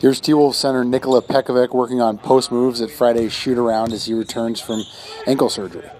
Here's T-Wolves center Nikola Pekovic working on post moves at Friday's shoot around as he returns from ankle surgery.